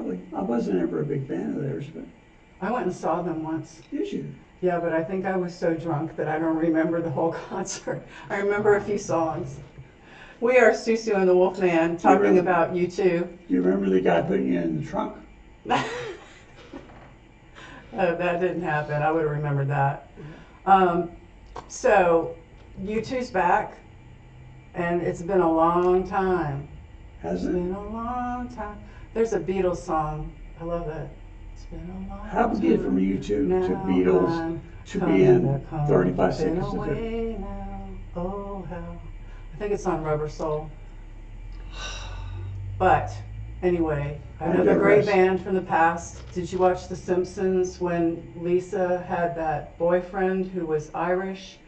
Probably. I wasn't ever a big fan of theirs, but I went and saw them once. did you? Yeah, but I think I was so drunk that I don't remember the whole concert. I remember a few songs. We are SueSue and the Wolfman talking remember- about U2. Do you remember the guy putting you in the trunk? Uh, that didn't happen. I would have remembered that. Um, so, U2's back, and it's been a long time. Hasn't It's been a long time. There's a Beatles song. I love it. It's been a long How we get from time. you to, Now to Beatles I'm to coming being back home. 35 seconds to Fifty? away now. Oh, how. I think it's on Rubber Soul. But anyway, I another great band from the past. Did you watch The Simpsons when Lisa had that boyfriend who was Irish?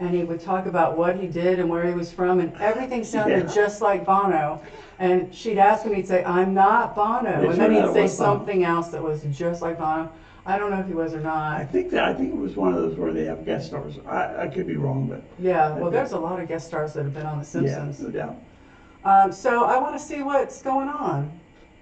And he would talk about what he did and where he was from, and everything sounded Yeah. just like Bono. And she'd ask him, he'd say, I'm not Bono. And then he'd say was Bono. something else that was just like Bono. I don't know if he was or not. I think that I think it was one of those where they have guest stars. I, I could be wrong, but Yeah, well, there's a lot of guest stars that have been on The Simpsons. yeah, no doubt. Um, so I want to see what's going on.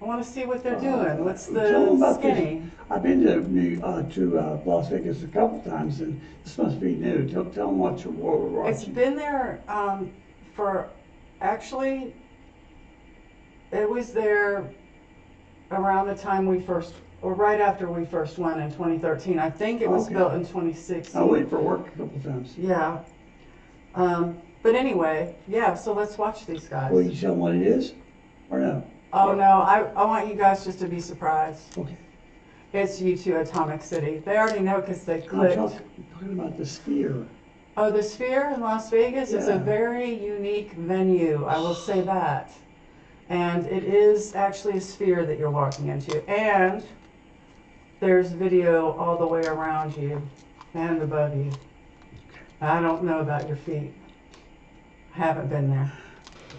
I want to see what they're Uh, doing. What's tell them the about this. skinny? I've been to New uh, to uh, Las Vegas a couple times, and this must be new. Tell, tell them what, you, what we're It's watching. been there um, for actually. It was there around the time we first, or right after we first went in 2013. I think it was Okay. built in 2016. I went for work a couple times. Yeah. Um, but anyway, yeah. So let's watch these guys. Will you tell them what it is, or no? Oh no, I, I want you guys just to be surprised. Okay. It's U2, Atomic City. They already know because they I'm clicked. talking, talking about the sphere. Oh, the Sphere in Las Vegas is a Yeah. very unique venue, I will say that. And it is actually a sphere that you're walking into. And there's video all the way around you and above you. I don't know about your feet. I haven't been there.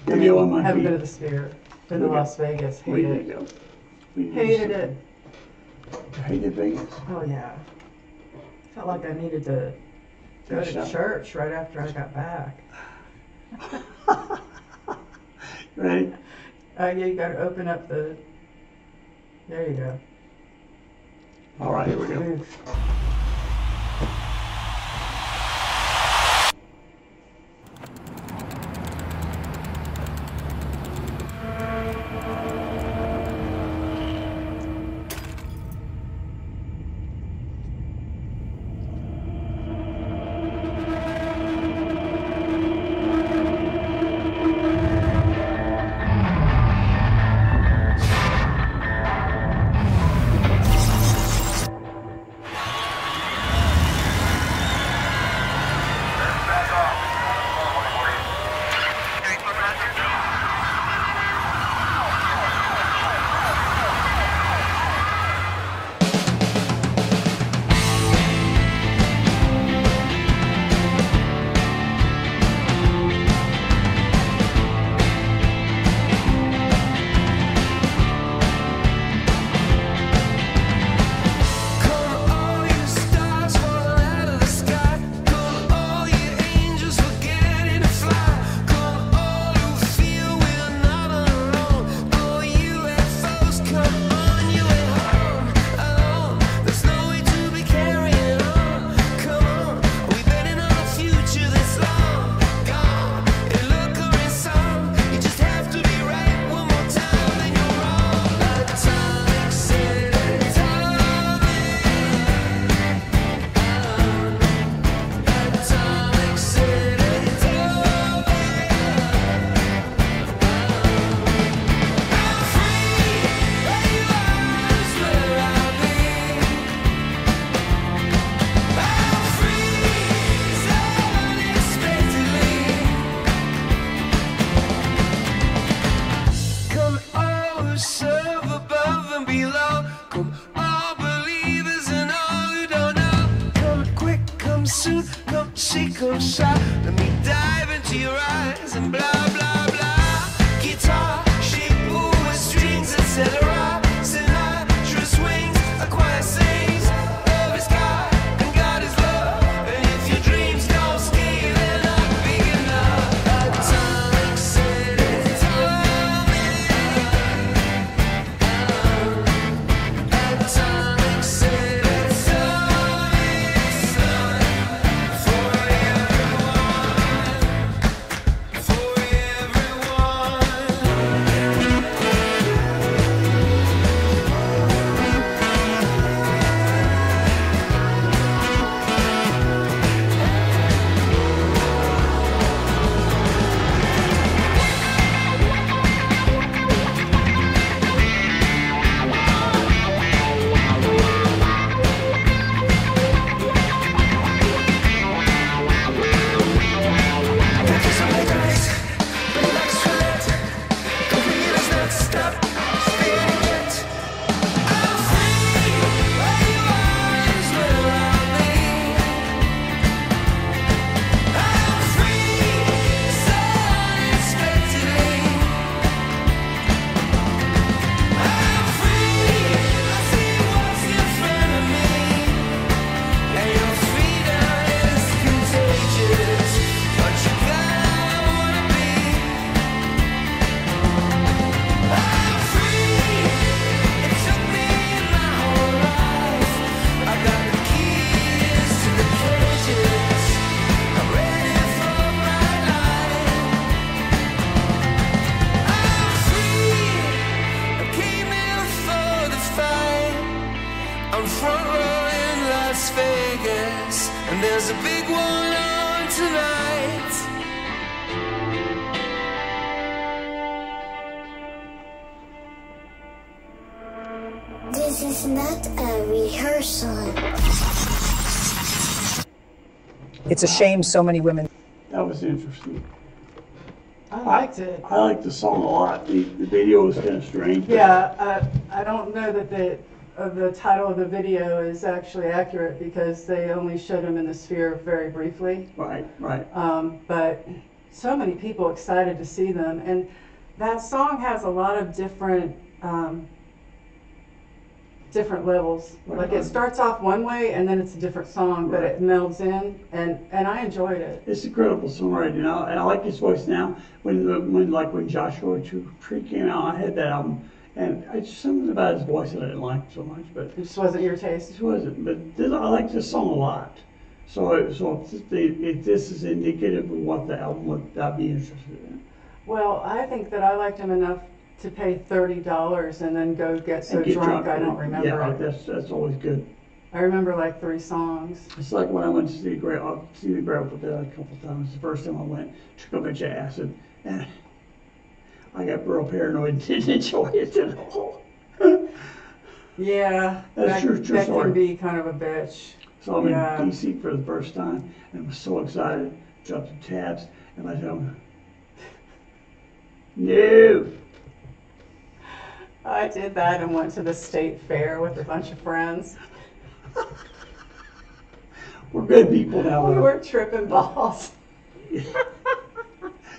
I Video mean, on my haven't been to the Sphere. Been to. Las Vegas. We Hated it. go. We Hated it. something. Hated Vegas. Oh yeah. Felt like I needed to go to church right after I got back. Right? Uh, yeah, you gotta open up the. There you go. All right, here we go. shot. Let me dive into your eyes and blah blah. One on tonight. This is not a rehearsal. It's a shame so many women That was interesting. I liked it. I like the song a lot. The, the video was kind of strange. Yeah, uh, I don't know that the, uh, the title of the video is actually accurate because they only showed him in the sphere very briefly. Right, right. Um, but so many people excited to see them. And that song has a lot of different, um, different levels. Like it starts off one way and then it's a different song, but it melds in and, and I enjoyed it. It's incredible songwriting, you know, and I like his voice now. When the, when like when Joshua Tree came out, I had that album, and it's something about his voice that I didn't like so much, but It just wasn't your taste. this wasn't. But this, I like this song a lot. So it- so if, this- if this is indicative of what the album would, I'd be interested in. Well, I think that I liked him enough to pay thirty dollars and then go get so get drunk I don't remember Yeah, it. that's that's always good. I remember like three songs. It's like when I went to see the Grateful Dead a couple times. The first time I went, took a bunch of acid, and I got real paranoid didn't enjoy it at all. Yeah, That's that, true- true that story. can be kind of a bitch. So I'm Yeah. in DC for the first time and was so excited. Dropped the tabs and I tell him, no. I did that and went to the state fair with a bunch of friends. We're good people now. We were tripping balls.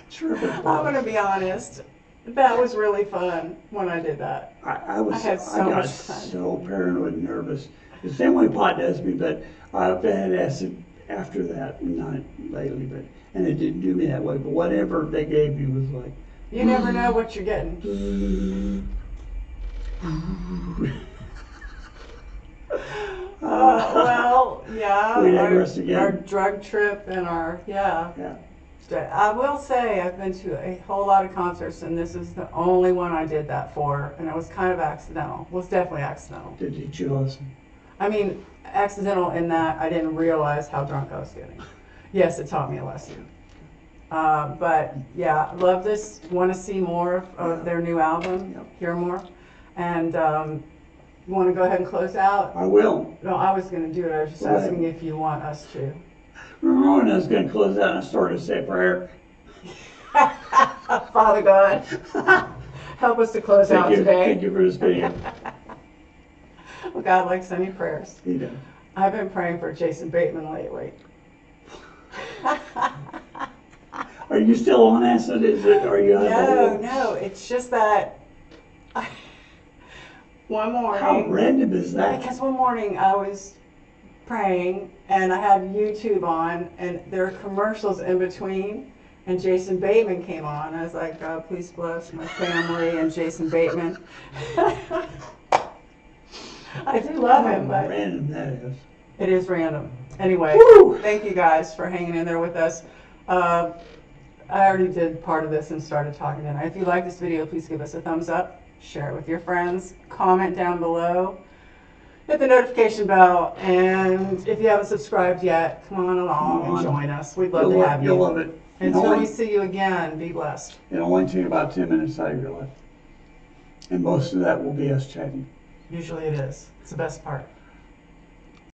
Tripping I'm gonna be honest. That was really fun when I did that. I, I was I had so I got much fun. so paranoid and nervous. The same way pot does me, but I've had acid after that, not lately, but and it didn't do me that way. But whatever they gave me was like, You never know what you're getting. Uh, well, yeah. We our, our drug trip and our yeah. yeah. I will say I've been to a whole lot of concerts, and this is the only one I did that for, and it was kind of accidental. It was definitely accidental. Did you teach you a? I mean, accidental in that I didn't realize how drunk I was getting. Yes, it taught me a lesson. Uh, but yeah, love this. Want to see more of, of their new album, Yep. hear more, and um, you want to go ahead and close out? I will. No, I was going to do it. I was just asking if you want us to. Remember when I was going to close out and I started to say prayer? Father God, help us to close out Thank you, thank you for this video. Well, God likes any prayers. He does. I've been praying for Jason Bateman lately. Are you still on acid? Is it? Are you? No, no, it's just that I, one morning. How random is that? Because one morning I was praying and I had YouTube on and there are commercials in between and Jason Bateman came on. I was like, God, please bless my family and Jason Bateman. I do love him, but random that is. it is random. Anyway, Woo! thank you guys for hanging in there with us. Uh, I already did part of this and started talking tonight. If you like this video, please give us a thumbs up, share it with your friends, comment down below, hit the notification bell, and if you haven't subscribed yet, come on along and join us. We'd love You'll to love, have you'll you. love it. Until only, we see you again, be blessed. it only take about 10 minutes out of your life. And most of that will be us chatting. Usually it is. It's the best part.